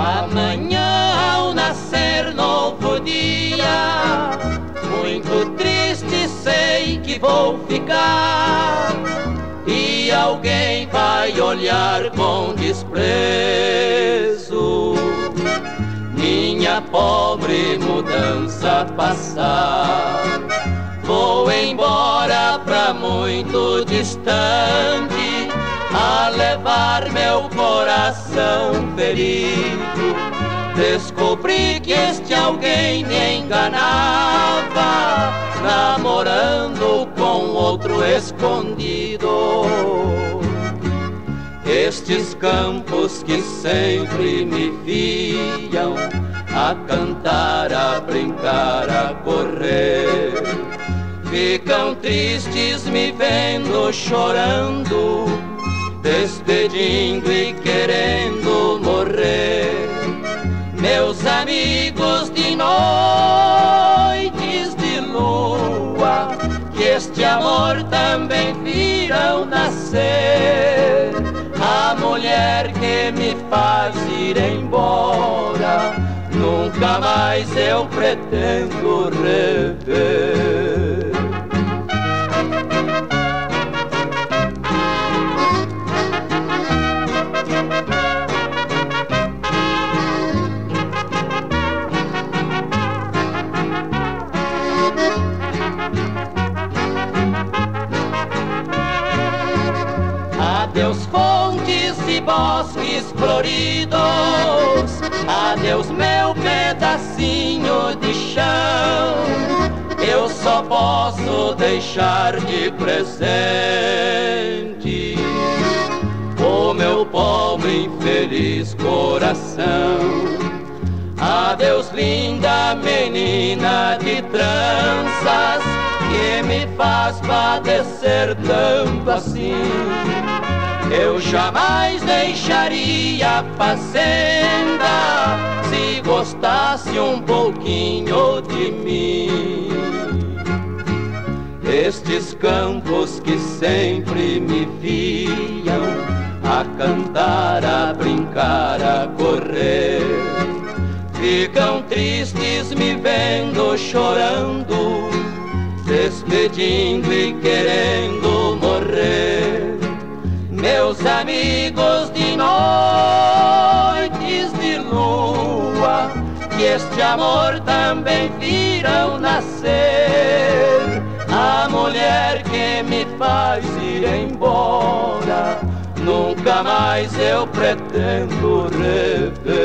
Amanhã ao nascer novo dia, muito triste sei que vou ficar. E alguém vai olhar com desprezo minha pobre mudança passar. Vou embora pra muito distante meu coração ferido. Descobri que este alguém me enganava, namorando com outro escondido. Estes campos que sempre me viam a cantar, a brincar, a correr, ficam tristes me vendo chorando despedindo e querendo morrer. Meus amigos de noites de lua, que este amor também viram nascer. A mulher que me faz ir embora, nunca mais eu pretendo rever. Bosques floridos. Adeus meu pedacinho de chão. Eu só posso deixar de presente O meu pobre infeliz coração. Adeus linda menina de tranças Que me faz padecer tanto assim eu jamais deixaria a fazenda se gostasse um pouquinho de mim. Estes campos que sempre me viam a cantar, a brincar, a correr, ficam tristes me vendo chorando, despedindo e querendo meus amigos de noites de lua, que este amor também viram nascer. A mulher que me faz ir embora, nunca mais eu pretendo rever.